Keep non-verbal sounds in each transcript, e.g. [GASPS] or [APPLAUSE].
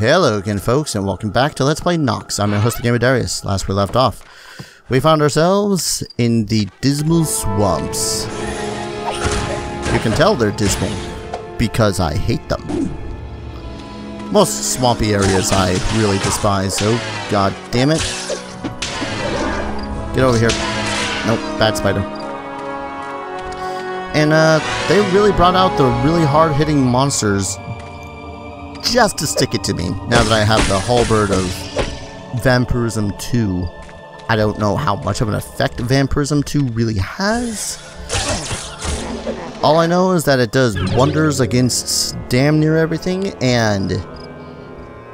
Hello again folks and welcome back to Let's Play Nox. I'm your host the Gamer Darius. Last we left off, we found ourselves in the Dismal Swamps. You can tell they're dismal because I hate them. Most swampy areas I really despise, so god damn it. Get over here. Nope, bad spider. And uh, they really brought out the really hard-hitting monsters just to stick it to me. Now that I have the halberd of Vampirism 2, I don't know how much of an effect Vampirism 2 really has. All I know is that it does wonders against damn near everything, and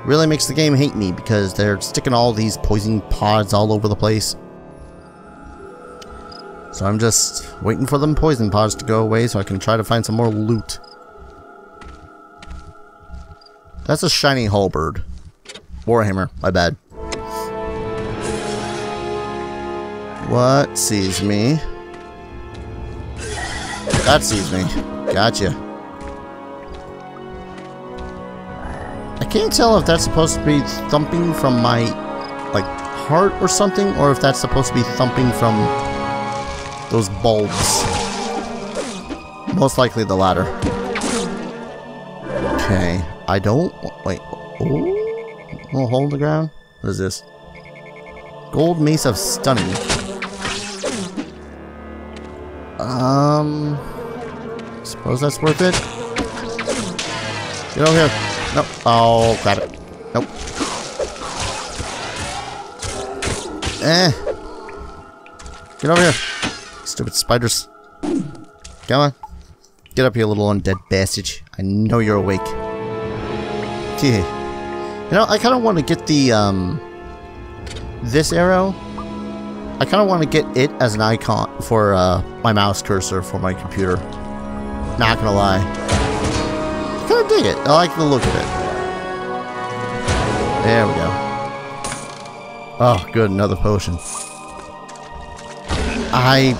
really makes the game hate me because they're sticking all these poison pods all over the place. So I'm just waiting for them poison pods to go away so I can try to find some more loot. That's a shiny halberd. Warhammer, my bad. What sees me? That sees me. Gotcha. I can't tell if that's supposed to be thumping from my, like, heart or something, or if that's supposed to be thumping from those bulbs. Most likely the latter. Okay. I don't... Wait. Oh? Will hold the ground? What is this? Gold Mace of Stunning. Um... Suppose that's worth it? Get over here. Nope. Oh, grab it. Nope. Eh. Get over here. Stupid spiders. Come on. Get up here, little undead bastard. I know you're awake. You know, I kind of want to get the, um... This arrow. I kind of want to get it as an icon for, uh, my mouse cursor for my computer. Not gonna lie. I kind of dig it. I like the look of it. There we go. Oh, good. Another potion. I...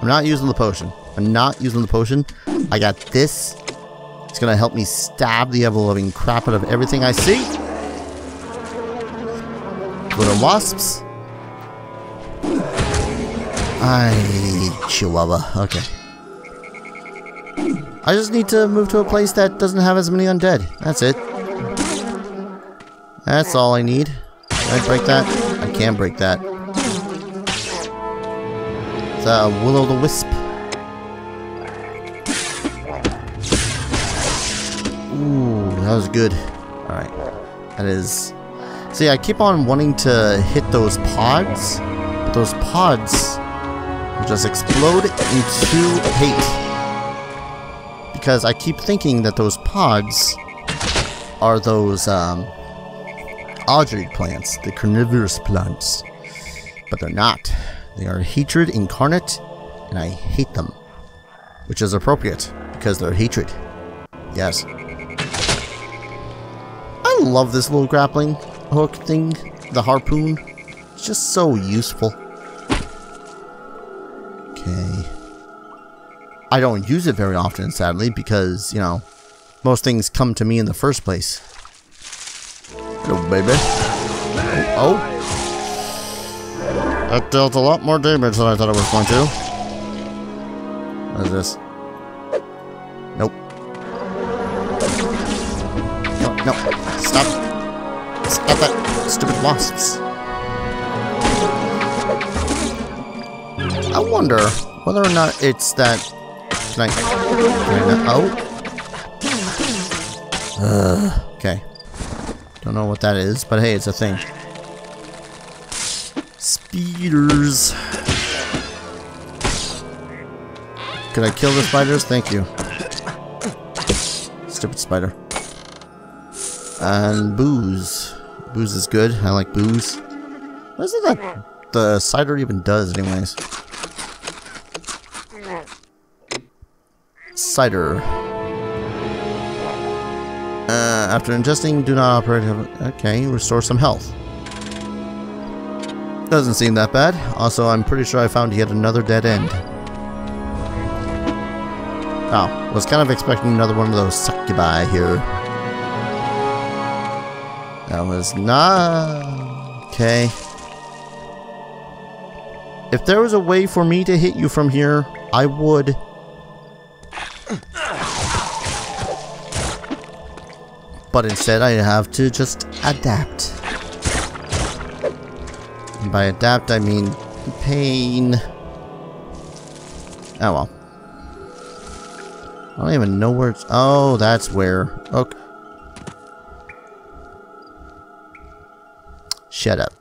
I'm not using the potion. I'm not using the potion. I got this. It's gonna help me stab the ever-loving crap out of everything I see. Little wasps. I chihuahua. Okay. I just need to move to a place that doesn't have as many undead. That's it. That's all I need. Can I break that? I can break that. It's a will-o'-the-wisp. Ooh, that was good. Alright. That is... See, I keep on wanting to hit those pods, but those pods just explode into hate. Because I keep thinking that those pods are those, um, Audrey plants, the carnivorous plants. But they're not. They are hatred incarnate, and I hate them. Which is appropriate, because they're hatred. Yes. Love this little grappling hook thing, the harpoon. It's just so useful. Okay. I don't use it very often, sadly, because, you know, most things come to me in the first place. Hello, baby. Oh, oh. That dealt a lot more damage than I thought it was going to. What is this? Nope. Nope. no. Stop. Stop that. Stupid wasps. I wonder whether or not it's that... Can I... Can I oh. Uh, okay. Don't know what that is, but hey, it's a thing. Speeders. Could I kill the spiders? Thank you. Stupid spider. And booze. Booze is good. I like booze. What is it that the cider even does anyways? Cider. Uh, after ingesting, do not operate. Okay, restore some health. Doesn't seem that bad. Also, I'm pretty sure I found yet another dead end. Oh, was kind of expecting another one of those succubi here. That was not... Okay. If there was a way for me to hit you from here, I would. But instead I have to just adapt. And by adapt I mean pain. Oh well. I don't even know where it's... Oh, that's where... Okay. Shut up.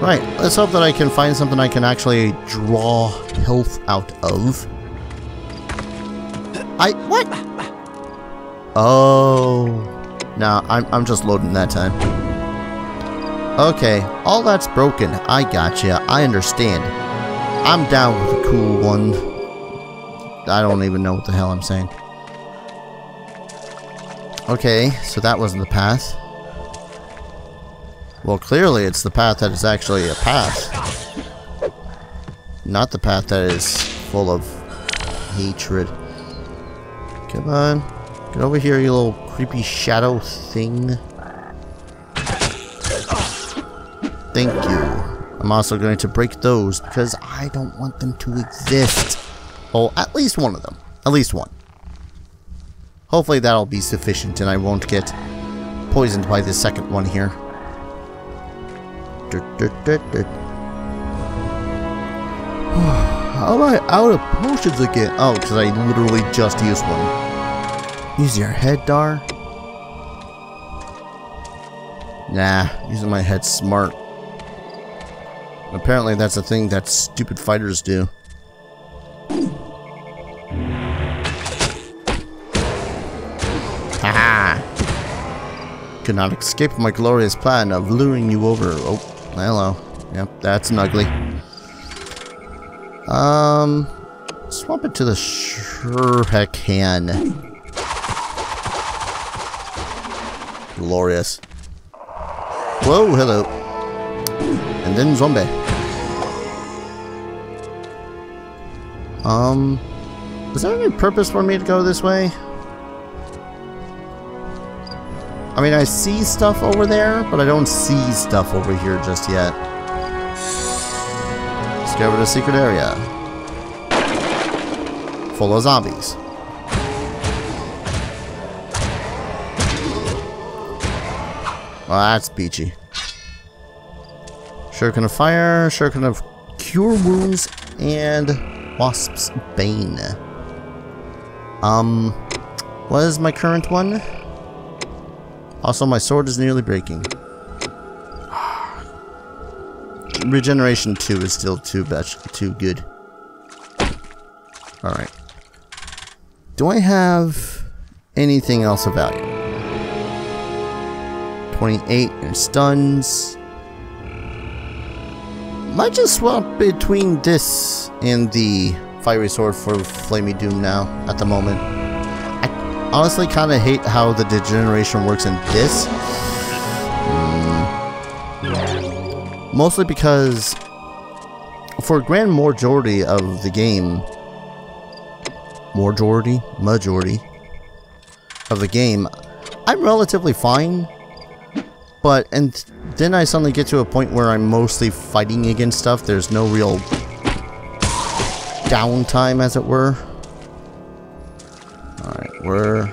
Right, let's hope that I can find something I can actually draw health out of. I... what? Oh... Nah, I'm, I'm just loading that time. Okay, all that's broken. I gotcha. I understand. I'm down with the cool one. I don't even know what the hell I'm saying. Okay, so that wasn't the path. Well, clearly it's the path that is actually a path. Not the path that is full of hatred. Come on. Get over here, you little creepy shadow thing. Thank you. I'm also going to break those because I don't want them to exist. Oh, at least one of them. At least one. Hopefully that'll be sufficient and I won't get poisoned by the second one here. [SIGHS] How am I out of potions again? Oh, because I literally just used one. Use your head, Dar? Nah, using my head smart. Apparently that's a thing that stupid fighters do. Could not escape my glorious plan of luring you over. Oh, hello. Yep, that's an ugly. Um, swap it to the can. Glorious. Whoa, hello. And then zombie. Um, is there any purpose for me to go this way? I mean, I see stuff over there, but I don't see stuff over here just yet. Discover the secret area. Full of zombies. Well, that's peachy. Shuriken of Fire, Shuriken of Cure Wounds, and Wasp's Bane. Um, what is my current one? Also, my sword is nearly breaking. Regeneration 2 is still too, too good. Alright. Do I have anything else of value? 28 and stuns. Might just swap between this and the fiery sword for Flamey Doom now, at the moment. Honestly kind of hate how the degeneration works in this. Mm. Mostly because for a grand majority of the game, majority, majority of the game, I'm relatively fine. But, and then I suddenly get to a point where I'm mostly fighting against stuff. There's no real downtime, as it were. Where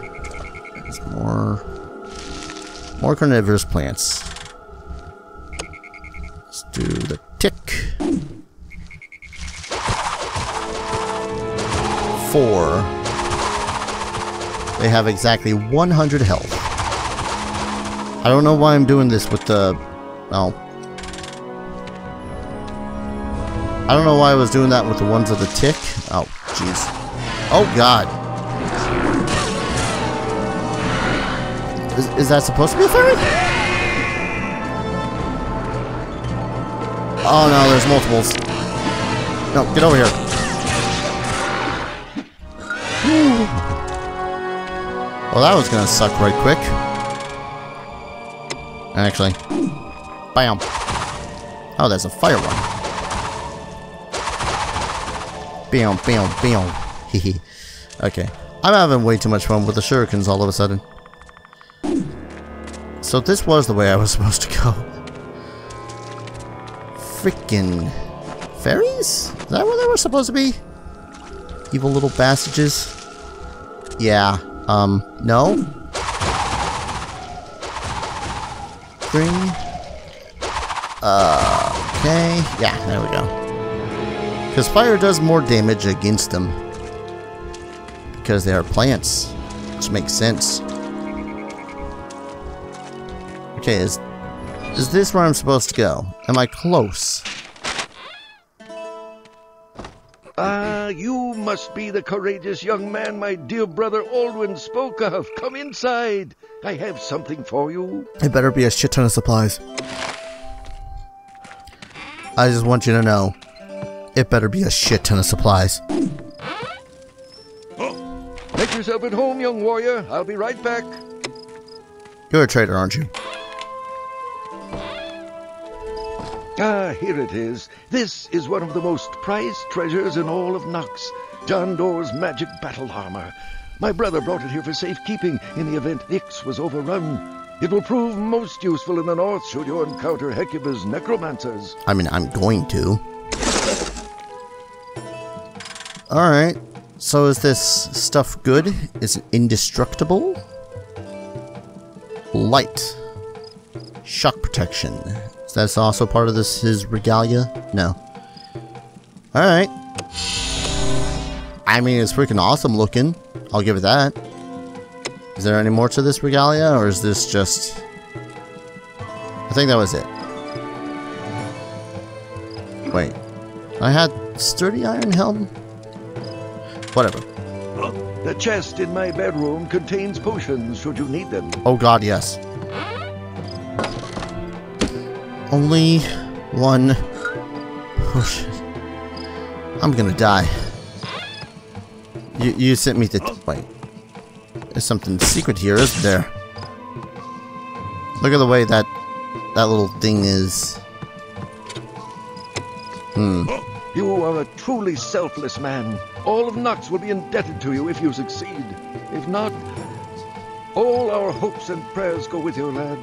there's more more carnivorous plants. Let's do the tick. Four. They have exactly 100 health. I don't know why I'm doing this with the... Oh. I don't know why I was doing that with the ones of the tick. Oh, jeez. Oh, God. Is, is that supposed to be a fairy? Oh, no, there's multiples. No, get over here. Well, that was gonna suck right quick. Actually. Bam. Oh, that's a fire one. Bam, bam, bam. Hehe. [LAUGHS] okay. I'm having way too much fun with the shurikens all of a sudden. So this was the way I was [LAUGHS] supposed to go. Freaking fairies? Is that where they were supposed to be? Evil little bastards. Yeah. Um, no? Three. Uh, okay. Yeah, there we go. Because fire does more damage against them. Because they are plants. Which makes sense. Okay, is is this where I'm supposed to go? Am I close? Ah, you must be the courageous young man my dear brother Aldwyn spoke of. Come inside. I have something for you. It better be a shit ton of supplies. I just want you to know, it better be a shit ton of supplies. Make yourself at home, young warrior. I'll be right back. You're a traitor, aren't you? Ah, here it is. This is one of the most prized treasures in all of Nox. Jandor's magic battle armor. My brother brought it here for safekeeping in the event Ix was overrun. It will prove most useful in the north should you encounter Hecubah's necromancers. I mean, I'm going to. Alright. So is this stuff good? Is it indestructible? Light. Shock protection. Is that also part of this his regalia? No. Alright. I mean, it's freaking awesome looking. I'll give it that. Is there any more to this regalia, or is this just... I think that was it. Wait. I had sturdy iron helm? Whatever. The chest in my bedroom contains potions should you need them. Oh god, yes. Only one potion. I'm gonna die. You, you sent me to... Wait. There's something secret here, isn't there? Look at the way that that little thing is. Hmm. You are a truly selfless man. All of Nox will be indebted to you if you succeed. If not, all our hopes and prayers go with you, lad.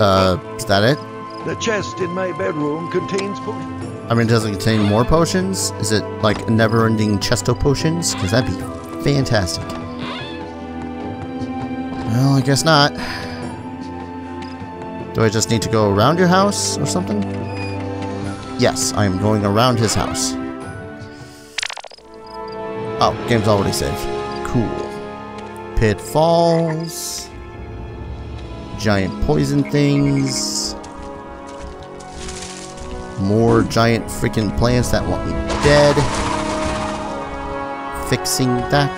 Uh, is that it? The chest in my bedroom contains potions. I mean, does it contain more potions? Is it like never-ending chesto potions? Because that'd be fantastic. Well, I guess not. Do I just need to go around your house or something? Yes, I am going around his house. Oh, game's already saved. Cool. Pitfalls. Giant poison things. More giant freaking plants that want me dead. Fixing that.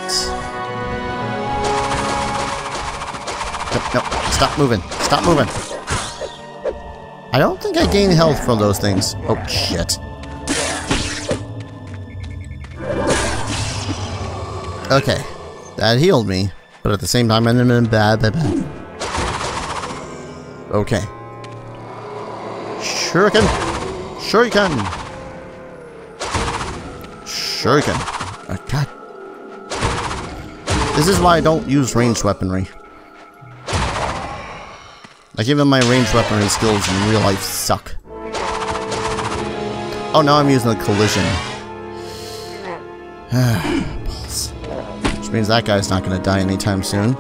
Nope. Stop moving. Stop moving. I don't think I gain health from those things. Oh, shit. Okay. That healed me. But at the same time, I'm in bad, bad, bad. Okay. Sure can. Sure you Shuriken. Shuriken. Shuriken. Oh, God. This is why I don't use ranged weaponry. Like, even my ranged weaponry skills in real life suck. Oh, now I'm using a collision. [SIGHS] Which means that guy's not gonna die anytime soon.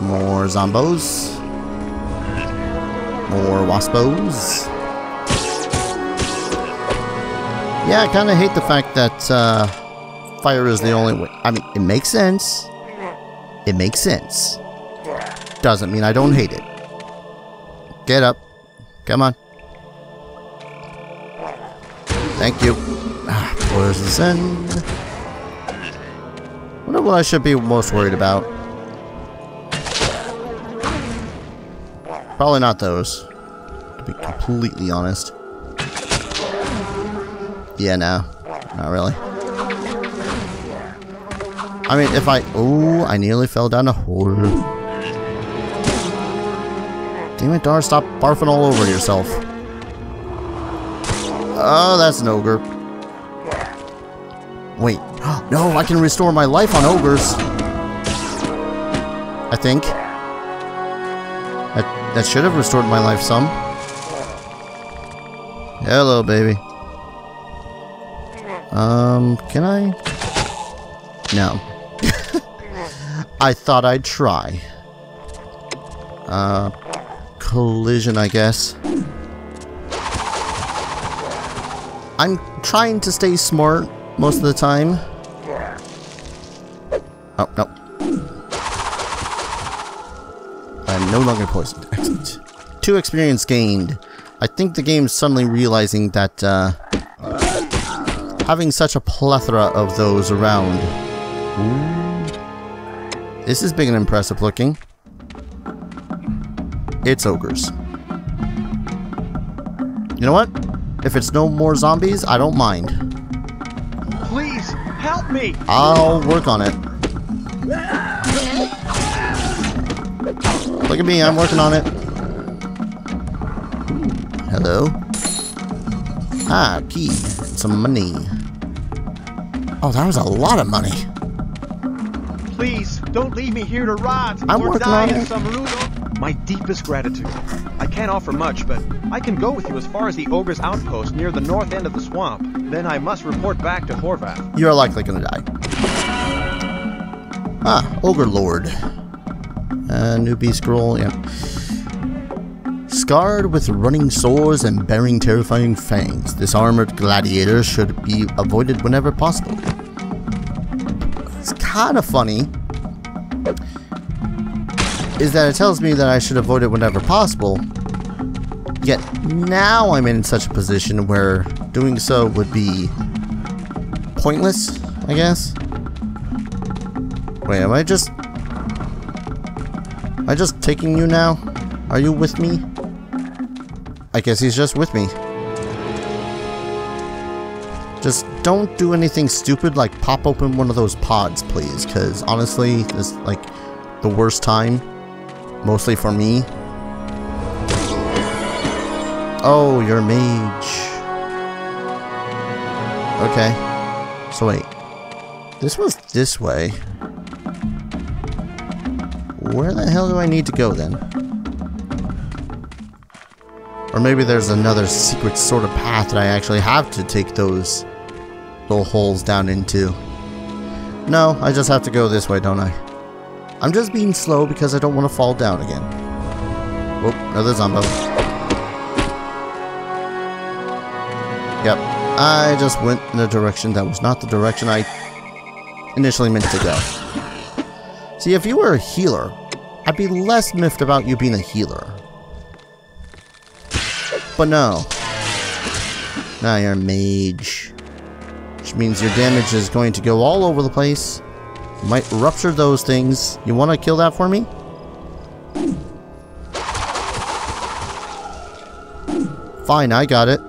More zombos. More waspos. Yeah, I kind of hate the fact that uh, fire is the only way. I mean, it makes sense. It makes sense. Doesn't mean I don't hate it. Get up. Come on. Thank you. Ah, poison. Wonder what I should be most worried about. Probably not those. To be completely honest. Yeah, no. Not really. I mean, if I... Oh, I nearly fell down a hole. Damn it, Dar, stop barfing all over yourself. Oh, that's an ogre. Wait. [GASPS] No, I can restore my life on ogres. I think. That, that should have restored my life some. Hello, baby. Um, can I? No. [LAUGHS] I thought I'd try. Uh, collision, I guess. I'm trying to stay smart most of the time. Oh, no. No longer poisoned. [LAUGHS] Excellent. Two experience gained. I think the game's suddenly realizing that, uh, having such a plethora of those around. Ooh. This is big and impressive looking. It's ogres. You know what? If it's no more zombies, I don't mind. Please, help me! I'll work on it. Look at me, I'm working on it. Hello? Ah, key. Some money. Oh, that was a lot of money. Please, don't leave me here to rot I'm or working die on in it. some ruin. My deepest gratitude. I can't offer much, but I can go with you as far as the ogre's outpost near the north end of the swamp. Then I must report back to Horvath. You're likely gonna die. Ah, Ogre Lord. Uh, newbie scroll, yeah. Scarred with running sores and bearing terrifying fangs, this armored gladiator should be avoided whenever possible. It's kind of funny. Is that it tells me that I should avoid it whenever possible. Yet now I'm in such a position where doing so would be pointless, I guess. Wait, am I just... I just taking you now? Are you with me? I guess he's just with me. Just don't do anything stupid like pop open one of those pods, please. Because honestly, it's like the worst time. Mostly for me. Oh, you're a mage. Okay. So wait. This was this way. Where the hell do I need to go then? Or maybe there's another secret sort of path that I actually have to take those little holes down into. No, I just have to go this way, don't I? I'm just being slow because I don't want to fall down again. Whoop, another zombo. Yep, I just went in a direction that was not the direction I initially meant to go. See, if you were a healer, I'd be less miffed about you being a healer. But no. Now you're a mage. Which means your damage is going to go all over the place. You might rupture those things. You want to kill that for me? Fine, I got it.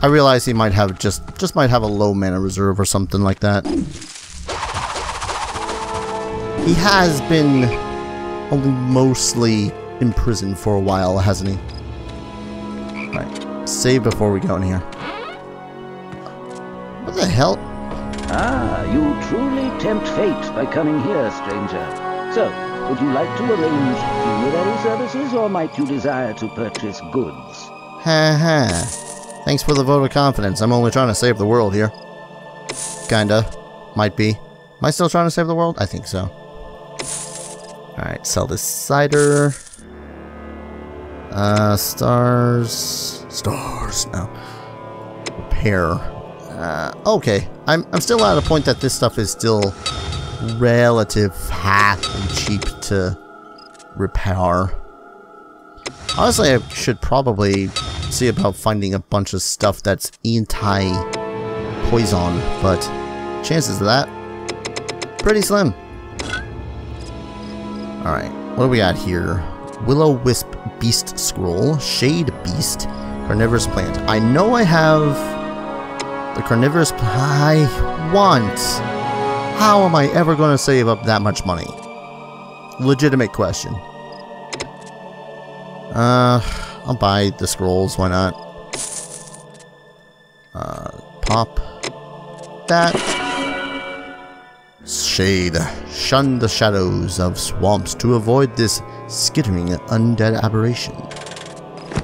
I realize he might have just just might have a low mana reserve or something like that. He has been only mostly in prison for a while, hasn't he? Alright, save before we go in here. What the hell? Ah, you truly tempt fate by coming here, stranger. So, would you like to arrange funerary services, or might you desire to purchase goods? Ha ha. Thanks for the vote of confidence. I'm only trying to save the world here. Kinda. Might be. Am I still trying to save the world? I think so. Alright, sell this cider. Uh, stars. Stars. No. Repair. Uh, okay. I'm, I'm still at a point that this stuff is still relative half and cheap to repair. Honestly, I should probably see about finding a bunch of stuff that's anti-poison, but chances of that, pretty slim. Alright, what do we got here? Willow Wisp Beast Scroll, Shade Beast, Carnivorous Plant. I know I have the Carnivorous pl- I want. How am I ever going to save up that much money? Legitimate question. Uh, I'll buy the scrolls, why not? Uh, pop that. shade. Shun the shadows of swamps to avoid this skittering undead aberration.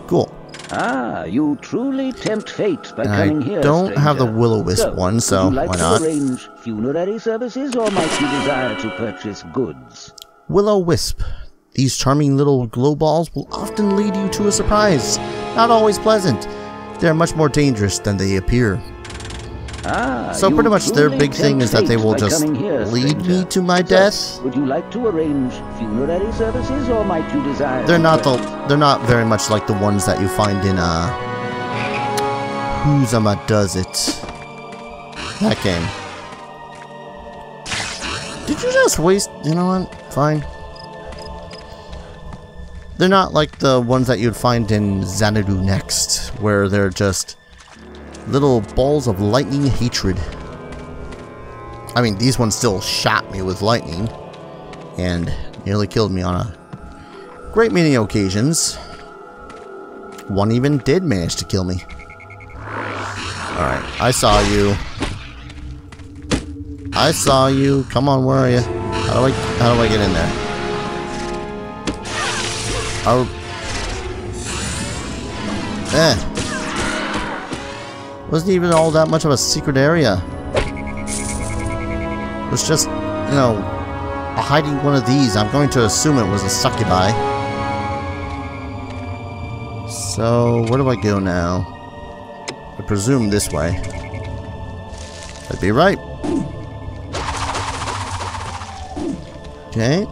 Cool. Ah, you truly tempt fate by And coming I here, don't have the stranger. will-o-wisp one, so would you like why not? arrange funerary services, or might you desire to purchase goods? Will-o-wisp. These charming little glow balls will often lead you to a surprise. Not always pleasant. They're much more dangerous than they appear. Ah, So pretty much their big thing is that they will just here, lead me to my So, death. Would you like to arrange funerary services, or might you desire? They're not the they're not very much like the ones that you find in uh Who's Ama Does It. That game. Did you just waste you know what? Fine. They're not like the ones that you'd find in Xanadu Next, where they're just little balls of lightning hatred. I mean, these ones still shot me with lightning and nearly killed me on a great many occasions. One even did manage to kill me. Alright, I saw you. I saw you. Come on, where are you? How do I how do I get in there? Oh. Eh. Wasn't even all that much of a secret area. It was just, you know, hiding one of these. I'm going to assume it was a succubi. So, where do I go now? I presume this way. I'd be right. Okay.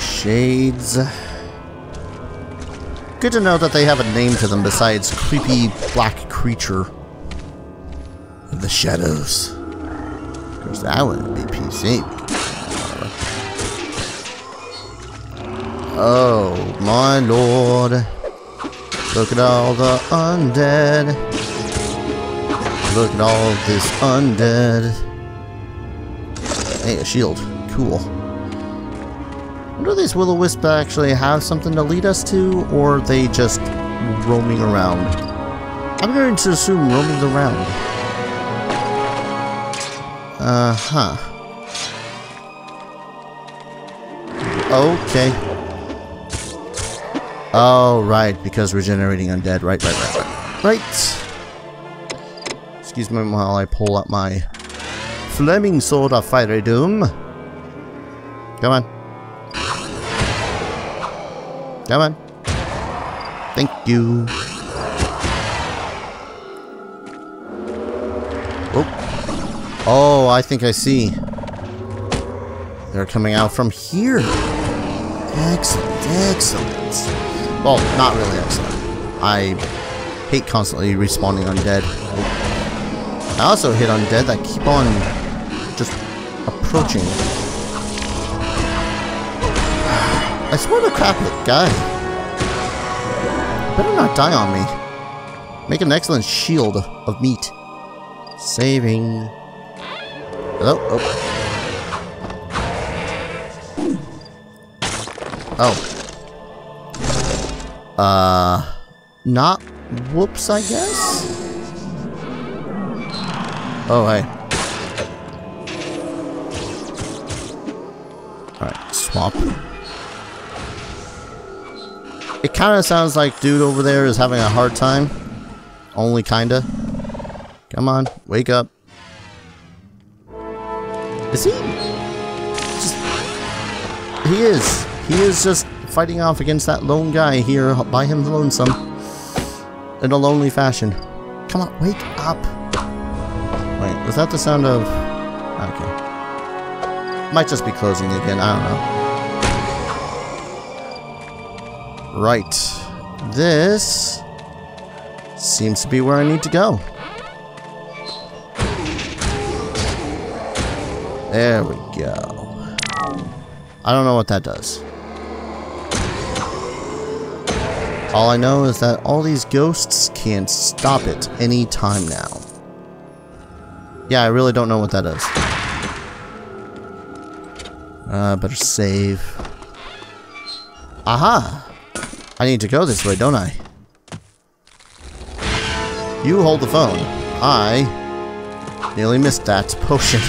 Shades. Good to know that they have a name to them besides creepy black creature the shadows. Of course, that wouldn't be PC. Oh, my lord. Look at all the undead. Look at all this undead. Hey, a shield. Cool. These will-o-wisp actually have something to lead us to, or are they just roaming around? I'm going to assume roaming around. Uh-huh. Okay. Oh, right, because regenerating undead. Right, right, right, right. Right. Excuse me while I pull up my flaming sword of fiery doom. Come on. Come on. Thank you. Oh. Oh, I think I see. They're coming out from here. Excellent, excellent. Well, not really excellent. I hate constantly respawning undead. I also hit undead that keep on just approaching. I swear to crap it, guy. Better not die on me. Make an excellent shield of meat. Saving. Hello? Oh. Oh. Uh, not whoops, I guess? Oh, hey. Alright, swamp. It kind of sounds like dude over there is having a hard time. Only kinda. Come on, wake up. Is he? Just, he is. He is just fighting off against that lone guy here by him lonesome. In a lonely fashion. Come on, wake up. Wait, was that the sound of... Okay. Might just be closing again, I don't know. Right. This... Seems to be where I need to go. There we go. I don't know what that does. All I know is that all these ghosts can't stop it any time now. Yeah, I really don't know what that is. Uh, better save. Aha! I need to go this way, don't I? You hold the phone. I Nearly missed that potion. [LAUGHS]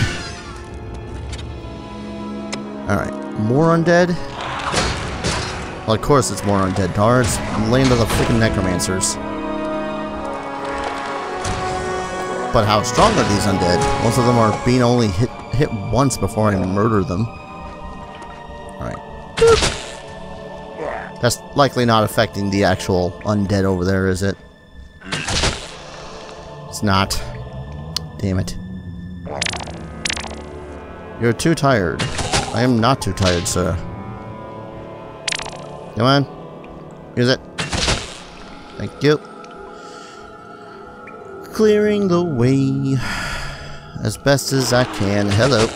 Alright, more undead. Well, of course it's more undead, Dar. It's land of the freaking necromancers. But how strong are these undead? Most of them are being only hit hit once before I murder them. That's likely not affecting the actual undead over there, is it? It's not. Damn it. You're too tired. I am not too tired, sir. Come on. Use it. Thank you. Clearing the way [SIGHS] as best as I can. Hello.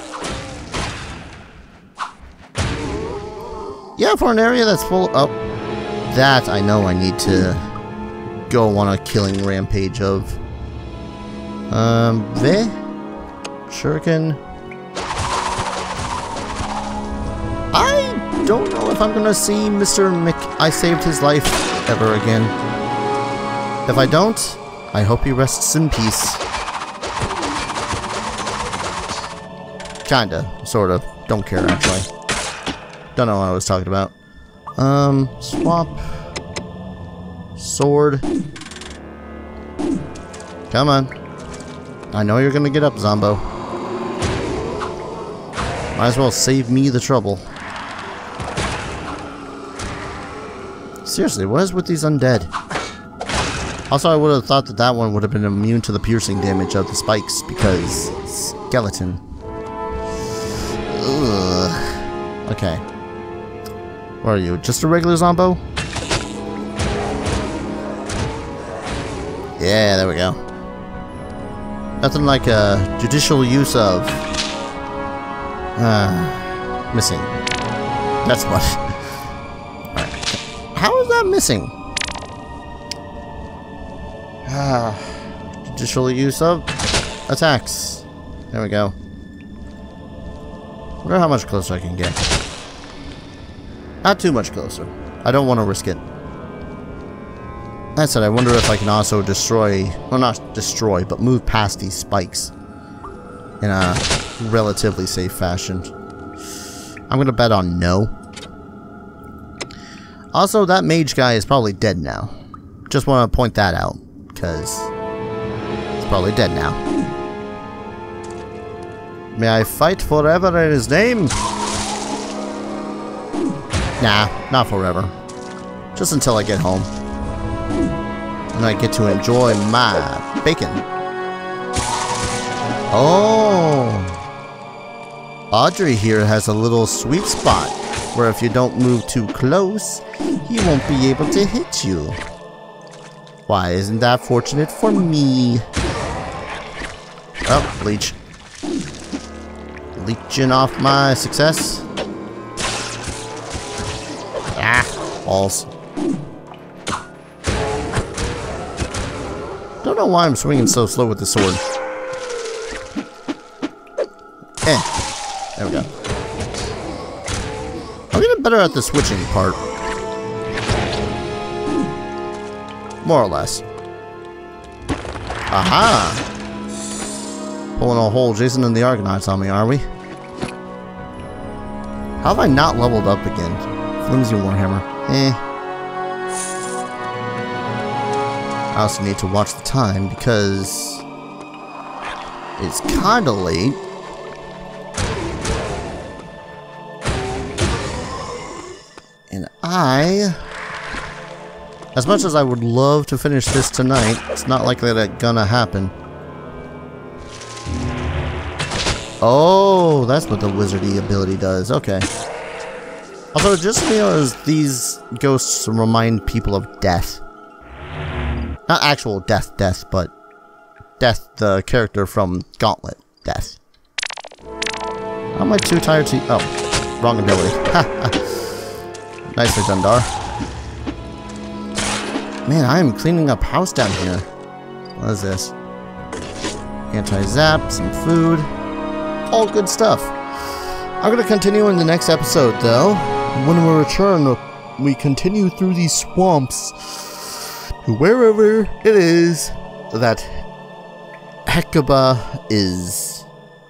For an area that's full up, oh, that I know I need to go on a killing rampage of. Um, ve? Shuriken? I don't know if I'm gonna see Mr. Mick I saved his life ever again. If I don't, I hope he rests in peace. Kinda, sorta. Don't care, actually. Don't know what I was talking about. Um, swap. Sword. Come on. I know you're gonna get up, Zombo. Might as well save me the trouble. Seriously, what is with these undead? Also, I would have thought that that one would have been immune to the piercing damage of the spikes, because skeleton. Ugh. Okay. Where are you? Just a regular Zombo? Yeah, there we go. Nothing like a judicial use of... Uh, missing. That's what. [LAUGHS] How is that missing? Ah, judicial use of attacks. There we go. Wonder how much closer I can get. Not too much closer. I don't want to risk it. That said, I wonder if I can also destroy, well not destroy, but move past these spikes in a relatively safe fashion. I'm going to bet on no. Also, that mage guy is probably dead now. Just want to point that out, because he's probably dead now. May I fight forever in his name? Nah, not forever. Just until I get home. And I get to enjoy my bacon. Oh! Audrey here has a little sweet spot where if you don't move too close, he won't be able to hit you. Why, isn't that fortunate for me? Oh, leech. Leeching off my success. Ah, balls. Don't know why I'm swinging so slow with the sword. Eh. There we go. I'm getting better at the switching part. More or less. Aha! Pulling a whole Jason and the Argonauts on me, are we? How have I not leveled up again? Flimsy Warhammer. Eh. I also need to watch the time because it's kinda late. And I as much as I would love to finish this tonight, it's not likely that gonna happen. Oh, that's what the wizardy ability does. Okay. Although, just me as these ghosts remind people of death. Not actual death death, but death, the character from Gauntlet death. How am I too tired to... Oh, wrong ability. [LAUGHS] Nicely done, Dar. Man, I am cleaning up house down here. What is this? Anti-zap, some food. All good stuff. I'm going to continue in the next episode, though. When we return, we continue through these swamps to wherever it is that Hecubah is...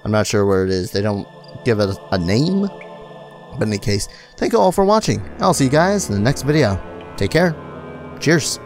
I'm not sure where it is. They don't give it a name. But in any case, thank you all for watching. I'll see you guys in the next video. Take care. Cheers.